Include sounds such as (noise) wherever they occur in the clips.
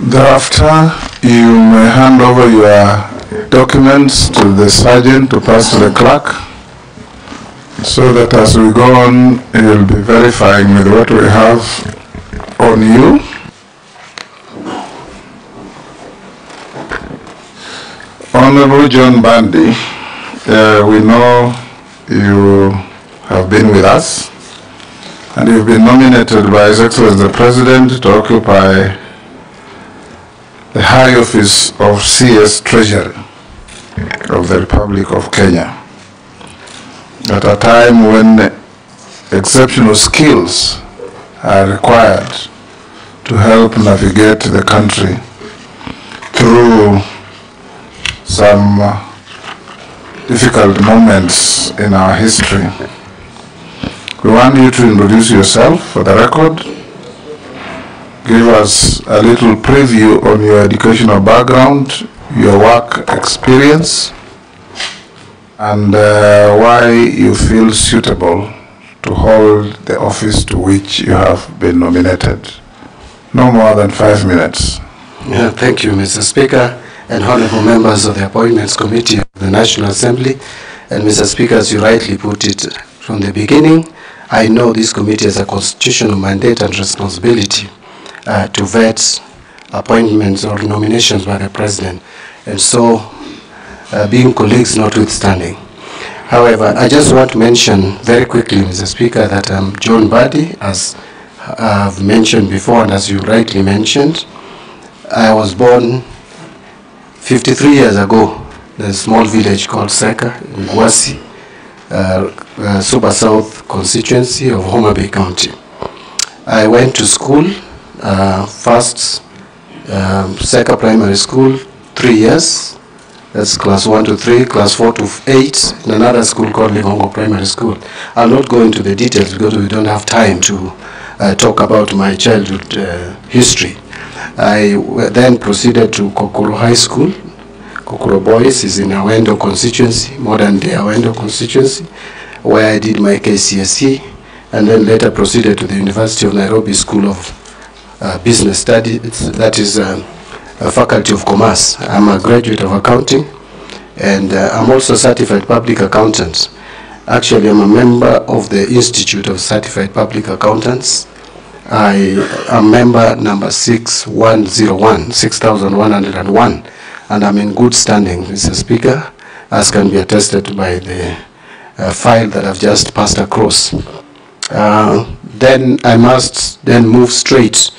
Thereafter, you may hand over your documents to the sergeant to pass to the clerk, so that as we go on, you'll be verifying with what we have on you. Honorable John Mbadi, uh, we know you have been with us, and you've been nominated by His Excellency the President to occupy the high office of CS Treasury of the Republic of Kenya at a time when exceptional skills are required to help navigate the country through some difficult moments in our history. We want you to introduce yourself for the record, give us a little preview on your educational background, your work experience, and uh, why you feel suitable to hold the office to which you have been nominated. No more than five minutes. Yeah, thank you, Mr. Speaker, and honorable members of the Appointments Committee of the National Assembly. And Mr. Speaker, as you rightly put it from the beginning, I know this committee has a constitutional mandate and responsibility uh, to vet appointments or nominations by the President. And so, uh, being colleagues notwithstanding. However, I just want to mention very quickly, Mr. Speaker, that I'm John Mbadi, as I've mentioned before, and as you rightly mentioned, I was born 53 years ago in a small village called Seka in Gwasi, uh, uh, Suba South constituency of Homa Bay County. I went to school, uh, first um, Seka Primary School, three years. That's class 1 to 3, class 4 to 8, in another school called Ligongo Primary School. I'll not go into the details because we don't have time to uh, talk about my childhood uh, history. I then proceeded to Kokoro High School. Kokoro Boys is in Awendo constituency, modern day Awendo constituency, where I did my KCSE and then later proceeded to the University of Nairobi School of uh, Business Studies, that is um, a Faculty of Commerce. I'm a graduate of accounting and uh, I'm also certified public accountant. Actually, I'm a member of the Institute of Certified Public Accountants. I am member number 6101, 6101, and I'm in good standing, Mr. Speaker, as can be attested by the uh, file that I've just passed across. Uh, then I must then move straight,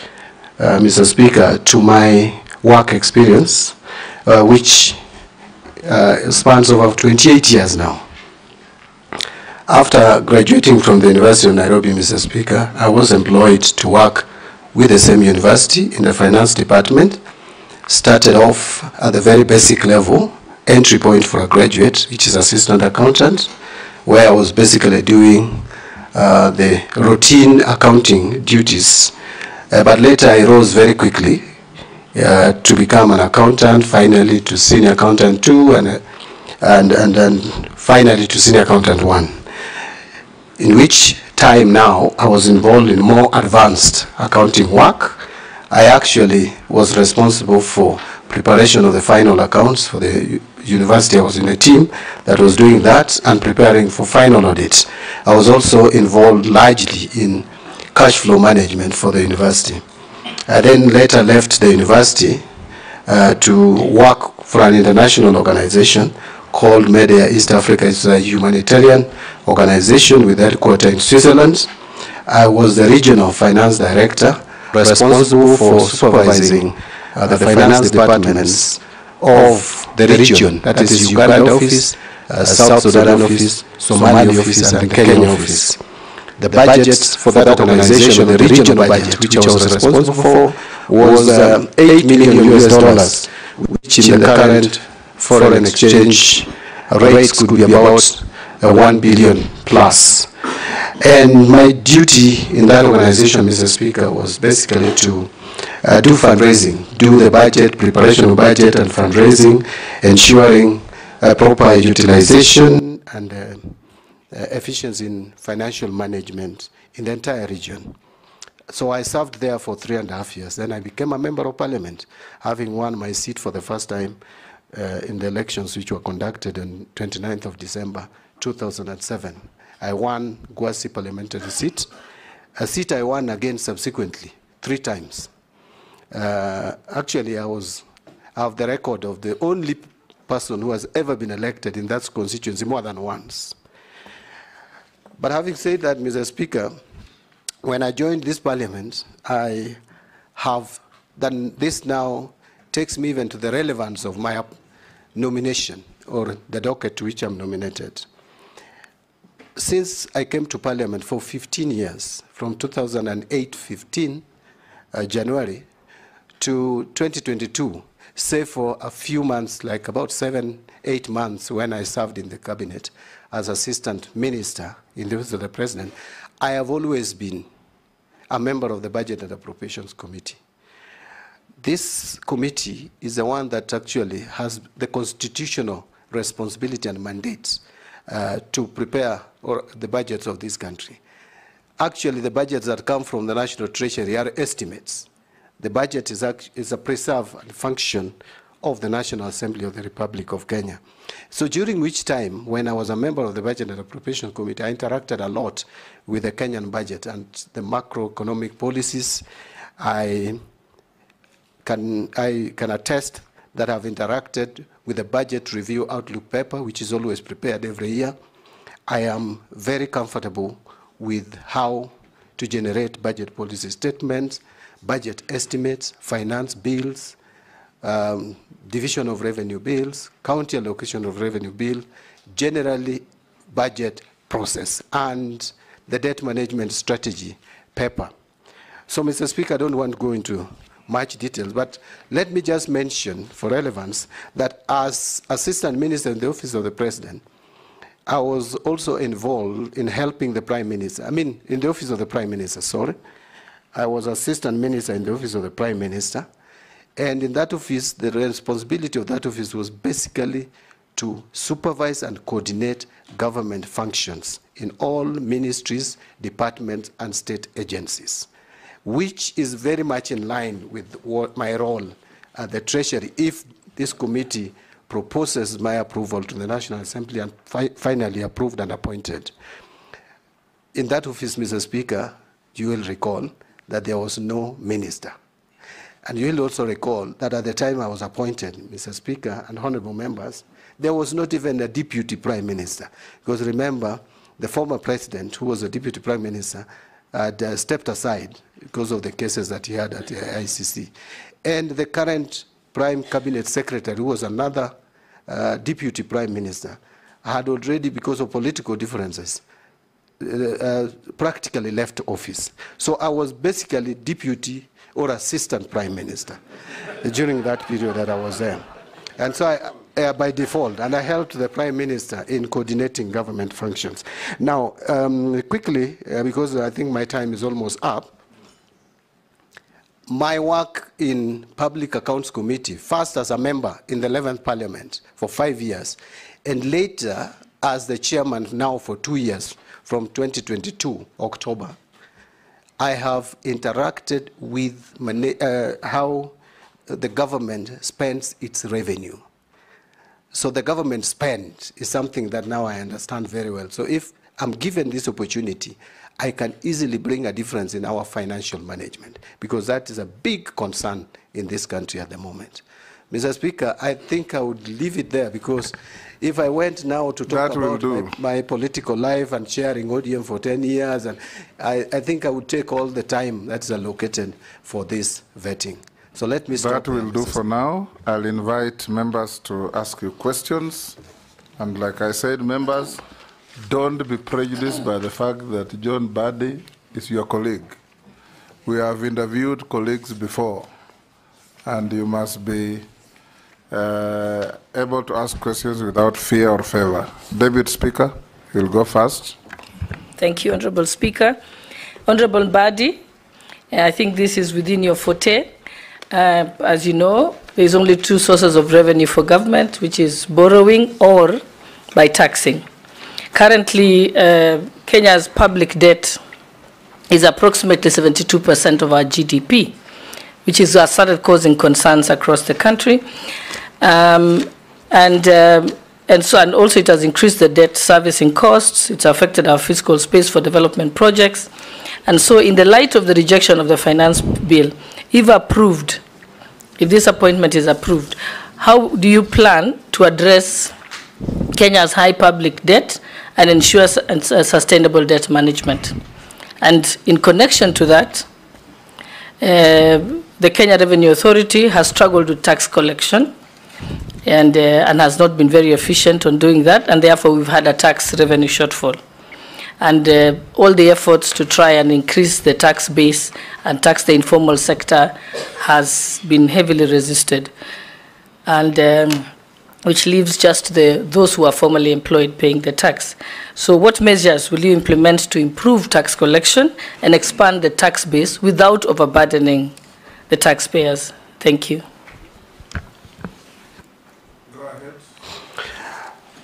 uh, Mr. Speaker, to my work experience, uh, which uh, spans over 28 years now. After graduating from the University of Nairobi, Mr. Speaker, I was employed to work with the same university in the finance department. Started off at the very basic level, entry point for a graduate, which is assistant accountant, where I was basically doing uh, the routine accounting duties. Uh, but later I rose very quickly uh, to become an accountant, finally to senior accountant two, and, uh, and, and, and finally to senior accountant one in which time now I was involved in more advanced accounting work. I actually was responsible for preparation of the final accounts for the university. I was in a team that was doing that and preparing for final audits. I was also involved largely in cash flow management for the university. I then later left the university uh, to work for an international organization called Medair East Africa. It's a humanitarian organization with headquarters in Switzerland. I was the regional finance director responsible for supervising uh, the finance departments of the region, that is Uganda office, uh, South Sudan office, Somali office, and the Kenya office. The budget for that organization, the regional budget, which I was responsible for, was um, 8 million US dollars, which in the current foreign exchange rates could be about uh, 1 billion plus. And my duty in that organization, Mr. Speaker, was basically to uh, do fundraising, do the budget, preparation of budget and fundraising, ensuring uh, proper utilization and uh, uh, efficiency in financial management in the entire region. So I served there for three and a half years. Then I became a member of parliament, having won my seat for the first time uh, in the elections which were conducted on 29th of December 2007. I won Gwasi parliamentary seat, a seat I won again subsequently, three times. Uh, actually, I was, have the record of the only person who has ever been elected in that constituency more than once. But having said that, Mr. Speaker, when I joined this parliament, I have done this now takes me even to the relevance of my nomination or the docket to which I'm nominated. Since I came to parliament for 15 years, from 2008-15 uh, January to 2022, save for a few months, like about seven, eight months when I served in the cabinet as assistant minister in the office of the president, I have always been a member of the Budget and Appropriations Committee. This committee is the one that actually has the constitutional responsibility and mandate uh, to prepare or the budgets of this country. Actually, the budgets that come from the National Treasury are estimates. The budget is, is a preserve function of the National Assembly of the Republic of Kenya. So during which time, when I was a member of the Budget and Appropriation Committee, I interacted a lot with the Kenyan budget and the macroeconomic policies. I can, I can attest that I've interacted with the budget review outlook paper, which is always prepared every year. I am very comfortable with how to generate budget policy statements, budget estimates, finance bills, um, division of revenue bills, county allocation of revenue bill, generally budget process, and the debt management strategy paper. So, Mr. Speaker, I don't want to go into much details, but let me just mention for relevance that as Assistant Minister in the Office of the President, I was also involved in helping the Prime Minister. I mean, in the Office of the Prime Minister, sorry. I was Assistant Minister in the Office of the Prime Minister. And in that office, the responsibility of that office was basically to supervise and coordinate government functions in all ministries, departments, and state agencies which is very much in line with my role at the Treasury if this committee proposes my approval to the National Assembly and fi finally approved and appointed. In that office, Mr. Speaker, you will recall that there was no minister. And you will also recall that at the time I was appointed, Mr. Speaker and honorable members, there was not even a deputy prime minister. Because remember, the former president, who was a deputy prime minister, had uh, stepped aside because of the cases that he had at the ICC. And the current prime cabinet secretary, who was another uh, deputy prime minister, had already, because of political differences, uh, uh, practically left office. So I was basically deputy or assistant prime minister during that period that I was there. And so I, uh, by default, and I helped the Prime Minister in coordinating government functions. Now, um, quickly, uh, because I think my time is almost up, my work in Public Accounts Committee, first as a member in the 11th Parliament for five years, and later as the chairman now for two years from 2022, October, I have interacted with uh, how the government spends its revenue. So the government spend is something that now I understand very well. So if I'm given this opportunity, I can easily bring a difference in our financial management because that is a big concern in this country at the moment. Mr. Speaker, I think I would leave it there because if I went now to talk That about my, my, political life and chairing ODM for 10 years, and I, I think I would take all the time that's allocated for this vetting. So let me stop. That will do for now. I'll invite members to ask you questions. And like I said, members, don't be prejudiced by the fact that John Mbadi is your colleague. We have interviewed colleagues before, and you must be uh, able to ask questions without fear or favor. David Speaker, you'll go first. Thank you, Honorable Speaker. Honorable Mbadi, I think this is within your forte. Uh, as you know, there's only two sources of revenue for government, which is borrowing or by taxing. Currently, uh, Kenya's public debt is approximately 72% of our GDP, which is uh, started causing concerns across the country. Um, and, um, and, so, and also it has increased the debt servicing costs. It's affected our fiscal space for development projects. And so in the light of the rejection of the finance bill, if approved, if this appointment is approved, how do you plan to address Kenya's high public debt and ensure sustainable debt management? And in connection to that, uh, the Kenya Revenue Authority has struggled with tax collection and, uh, and has not been very efficient on doing that, and therefore we've had a tax revenue shortfall. And uh, all the efforts to try and increase the tax base and tax the informal sector has been heavily resisted. And um, which leaves just the, those who are formally employed paying the tax. So what measures will you implement to improve tax collection and expand the tax base without overburdening the taxpayers? Thank you.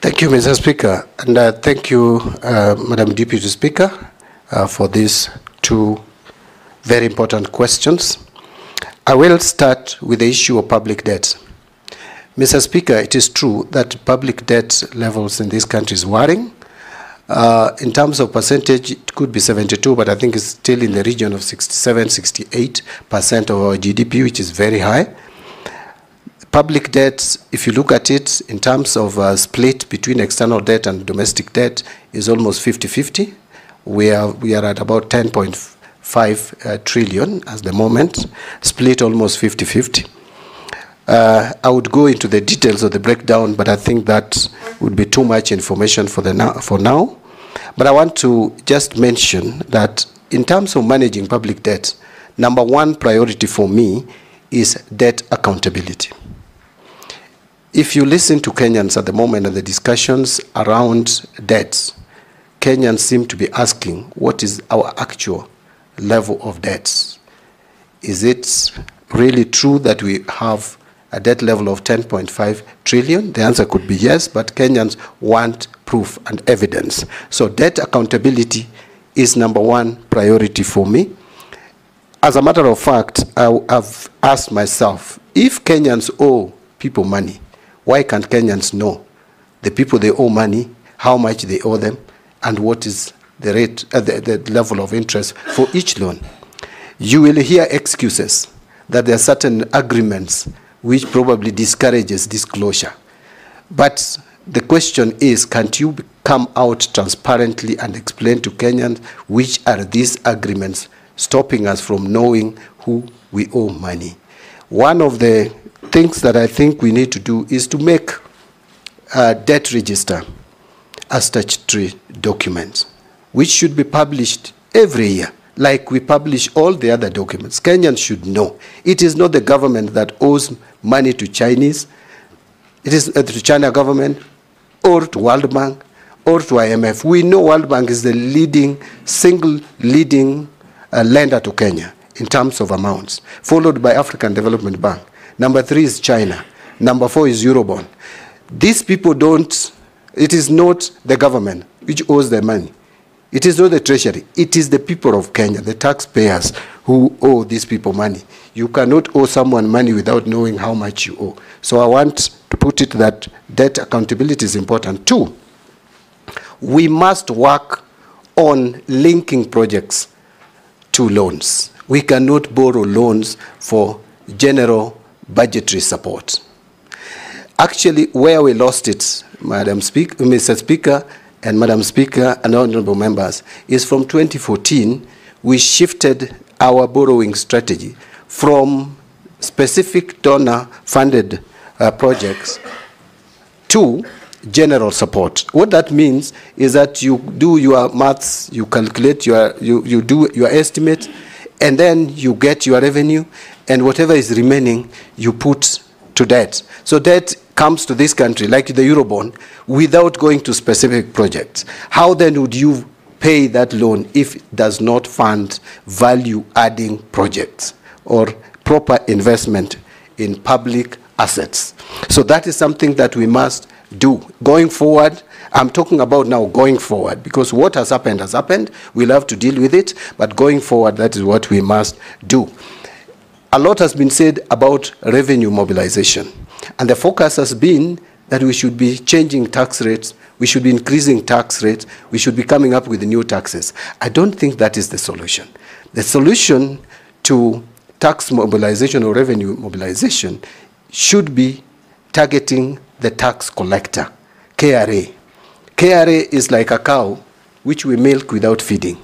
Thank you, Mr. Speaker, and uh, thank you, uh, Madam Deputy Speaker, uh, for these two very important questions. I will start with the issue of public debt. Mr. Speaker, it is true that public debt levels in this country is worrying. Uh, in terms of percentage, it could be 72, but I think it's still in the region of 67, 68 percent of our GDP, which is very high. Public debt, if you look at it in terms of uh, split between external debt and domestic debt, is almost 50-50. We are, we are at about 10.5 uh, trillion at the moment, split almost 50-50. Uh, I would go into the details of the breakdown, but I think that would be too much information for, the now, for now. But I want to just mention that in terms of managing public debt, number one priority for me is debt accountability. If you listen to Kenyans at the moment and the discussions around debts, Kenyans seem to be asking what is our actual level of debts? Is it really true that we have a debt level of 10.5 trillion? The answer could be yes, but Kenyans want proof and evidence. So debt accountability is number one priority for me. As a matter of fact, I, have asked myself, if Kenyans owe people money, why can't Kenyans know the people they owe money, how much they owe them, and what is the rate, uh, the, the level of interest for each loan? You will hear excuses that there are certain agreements which probably discourages disclosure. But the question is, can't you come out transparently and explain to Kenyans which are these agreements stopping us from knowing who we owe money? One of the things that I think we need to do is to make a debt register a statutory document, which should be published every year like we publish all the other documents. Kenyans should know. It is not the government that owes money to Chinese, it is uh, to China government or to World Bank or to IMF. We know World Bank is the leading, single leading uh, lender to Kenya in terms of amounts, followed by African Development Bank. Number three is China. Number four is Eurobond. These people don't, it is not the government which owes the money. It is not the treasury. It is the people of Kenya, the taxpayers, who owe these people money. You cannot owe someone money without knowing how much you owe. So I want to put it that debt accountability is important. Two, we must work on linking projects to loans. We cannot borrow loans for general budgetary support. Actually, where we lost it, Madam Speaker, Mr. Speaker, and Madam Speaker and honorable members, is from 2014, we shifted our borrowing strategy from specific donor-funded uh, projects to general support. What that means is that you do your maths, you calculate your, you, you do your estimate, and then you get your revenue, and whatever is remaining, you put to debt. So debt comes to this country, like the Eurobond, without going to specific projects. How then would you pay that loan if it does not fund value-adding projects or proper investment in public assets? So that is something that we must do. Going forward, I'm talking about now going forward because what has happened has happened. We'll have to deal with it, but going forward, that is what we must do. A lot has been said about revenue mobilization, and the focus has been that we should be changing tax rates, we should be increasing tax rates, we should be coming up with new taxes. I don't think that is the solution. The solution to tax mobilization or revenue mobilization should be targeting the tax collector, KRA. KRA is like a cow which we milk without feeding.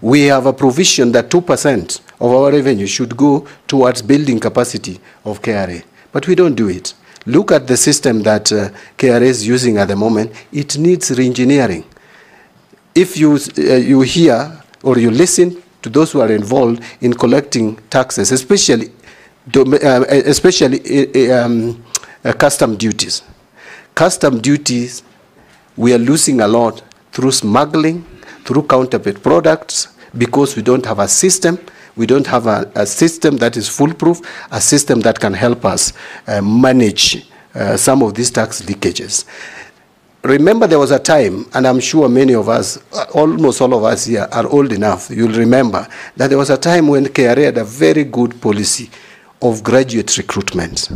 We have a provision that 2% of our revenue should go towards building capacity of KRA, but we don't do it. Look at the system that uh, KRA is using at the moment. It needs reengineering. If you, uh, you hear or you listen to those who are involved in collecting taxes, especially, uh, especially uh, um, uh, custom duties. Custom duties, we are losing a lot through smuggling, through counterfeit products, because we don't have a system. We don't have a, a system that is foolproof, a system that can help us uh, manage uh, some of these tax leakages. Remember, there was a time, and I'm sure many of us, uh, almost all of us here, are old enough. You'll remember that there was a time when KRA had a very good policy of graduate recruitment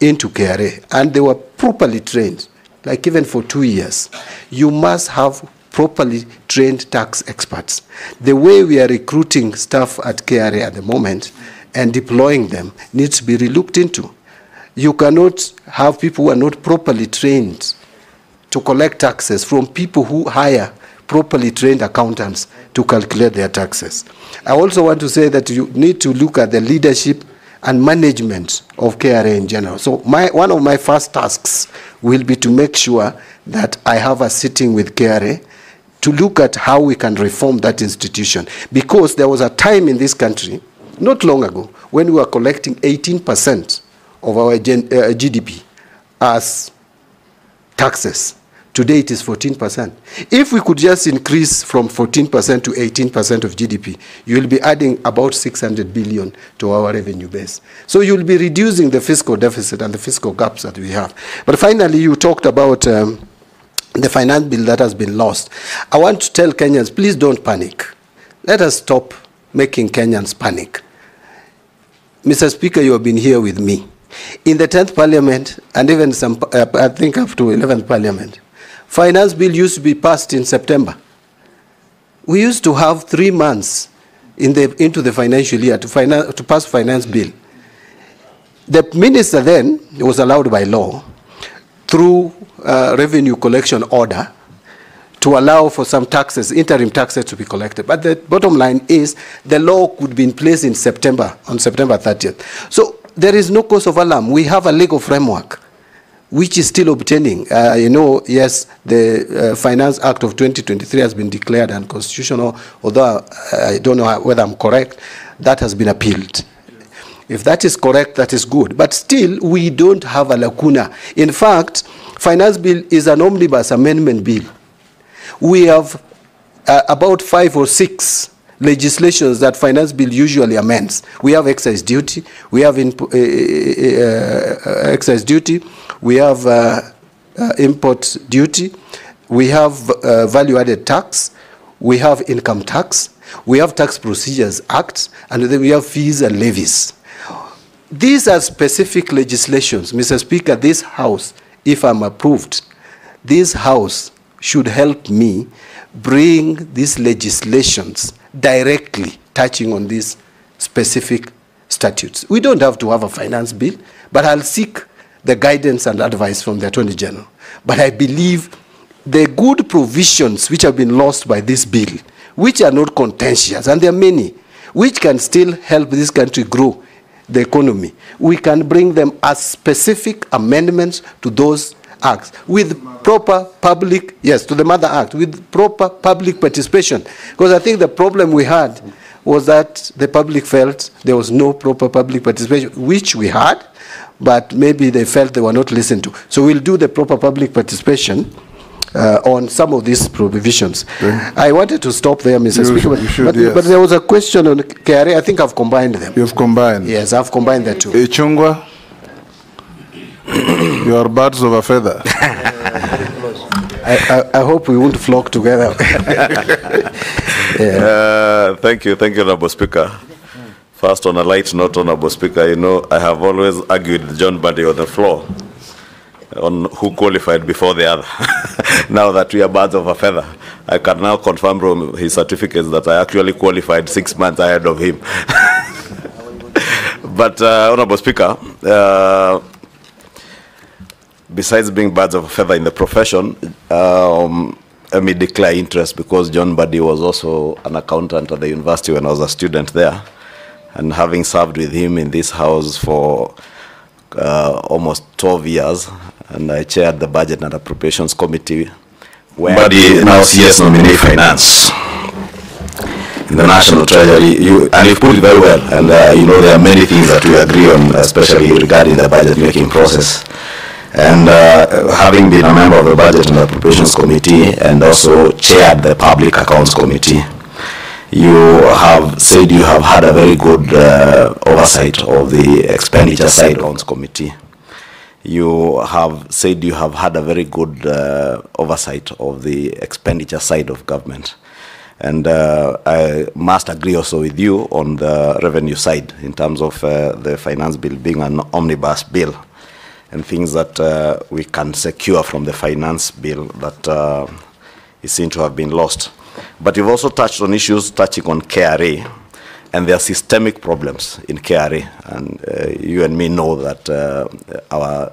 into KRA, and they were properly trained, like even for two years. You must have properly trained tax experts. The way we are recruiting staff at KRA at the moment and deploying them needs to be relooked into. You cannot have people who are not properly trained to collect taxes from people who hire properly trained accountants to calculate their taxes. I also want to say that you need to look at the leadership and management of KRA in general. So my, one of my first tasks will be to make sure that I have a sitting with KRA to look at how we can reform that institution. Because there was a time in this country, not long ago, when we were collecting 18% of our uh, GDP as taxes. Today it is 14%. If we could just increase from 14% to 18% of GDP, you'll be adding about 600 billion to our revenue base. So you'll be reducing the fiscal deficit and the fiscal gaps that we have. But finally, you talked about um, the finance bill that has been lost. I want to tell Kenyans, please don't panic. Let us stop making Kenyans panic. Mr. Speaker, you have been here with me. In the 10th Parliament, and even some, uh, I think up to 11th Parliament, finance bill used to be passed in September. We used to have three months in the, into the financial year to, to pass finance bill. The minister then was allowed by law through uh, revenue collection order to allow for some taxes, interim taxes to be collected. But the bottom line is the law could be in place in September, on September 30th. So there is no cause of alarm. We have a legal framework which is still obtaining. Uh, you know, yes, the uh, Finance Act of 2023 has been declared unconstitutional, although I don't know whether I'm correct, that has been appealed. If that is correct, that is good. But still, we don't have a lacuna. In fact, Finance Bill is an omnibus amendment bill. We have uh, about five or six legislations that Finance Bill usually amends. We have excise duty, we have in, uh, uh, excise duty, we have uh, uh, import duty, we have uh, value-added tax, we have income tax, we have tax procedures acts, and then we have fees and levies. These are specific legislations. Mr. Speaker, this House, if I'm approved, this House should help me bring these legislations directly touching on these specific statutes. We don't have to have a finance bill, but I'll seek the guidance and advice from the Attorney General. But I believe the good provisions which have been lost by this bill, which are not contentious, and there are many, which can still help this country grow the economy, we can bring them as specific amendments to those acts with proper public, yes, to the Mother Act, with proper public participation. Because I think the problem we had was that the public felt there was no proper public participation, which we had, but maybe they felt they were not listened to. So we'll do the proper public participation uh, on some of these provisions. I wanted to stop there, Mr. You Speaker, should- but, should, but, yes. but there was a question on KRA. I think I've combined them. You've combined. Yes, I've combined the two. Ichungwa, You are birds of a feather. (laughs) I, I, I hope we won't flock together. (laughs) (laughs) Uh, thank you, thank you, Honorable Speaker. First, on a light note, Honorable Speaker, you know, I have always argued with John Mbadi on the floor on who qualified before the other. (laughs) now that we are birds of a feather, I can now confirm from his certificates that I actually qualified six months ahead of him. (laughs) but, uh, Honorable Speaker, uh, besides being birds of a feather in the profession, um, let me declare interest because John Mbadi was also an accountant at the university when I was a student there. And having served with him in this house for uh, almost 12 years, and I chaired the Budget and Appropriations Committee. Where Mbadi now CS nominee finance in the National Treasury, you, and you've put it very well. And uh, you know there are many things that we agree on, especially regarding the budget making process. And uh, having been a member of the Budget and Appropriations Committee and also chaired the Public Accounts Committee, you have said you have had a very good uh, oversight of the expenditure side accounts committee. You have said you have had a very good uh, oversight of the expenditure side of government. And uh, I must agree also with you on the revenue side in terms of uh, the finance bill being an omnibus bill and things that uh, we can secure from the finance bill that uh, is seen to have been lost. But you've also touched on issues touching on KRA, and there are systemic problems in KRA. And uh, you and me know that uh, our